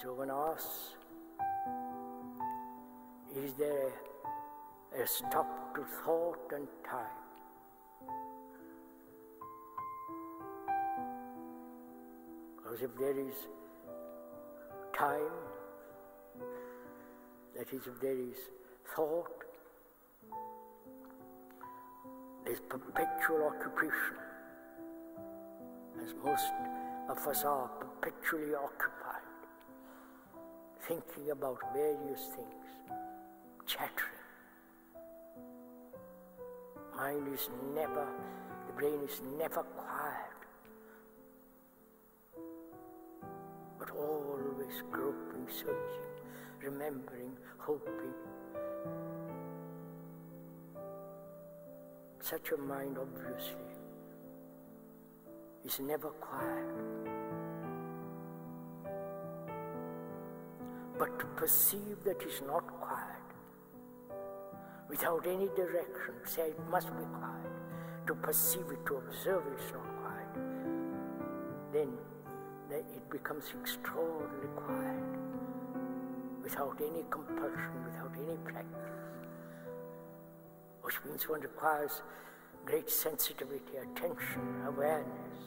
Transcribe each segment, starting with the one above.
So when asked, is there a stop to thought and time? Because if there is time, that is, if there is thought, there's perpetual occupation, as most of us are perpetually occupied, thinking about various things, chattering. Mind is never, the brain is never quiet. but always groping, searching, remembering, hoping. Such a mind, obviously, is never quiet. But to perceive that is not quiet, without any direction, say it must be quiet, to perceive it, to observe it's not quiet, then that it becomes extraordinarily quiet. Without any compulsion, without any practice, which means one requires great sensitivity, attention, awareness.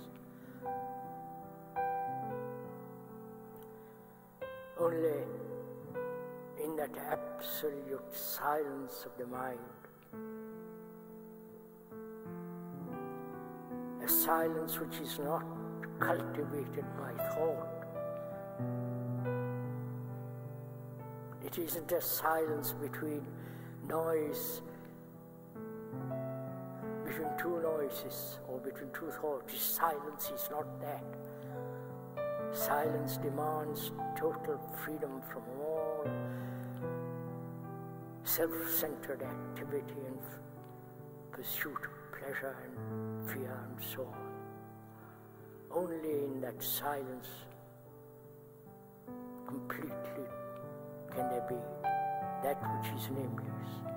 Only in that absolute silence of the mind, a silence which is not cultivated by thought. It isn't a silence between noise, between two noises or between two thoughts. Silence is not that. Silence demands total freedom from all self centered activity and pursuit of pleasure and fear and so on. Only in that silence completely can there be that which is nameless.